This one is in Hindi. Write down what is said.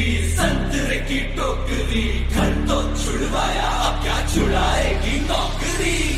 टोकरी संतरे की टोकरी घर तो छुड़वाया अब क्या छुड़ाएगी नौकरी?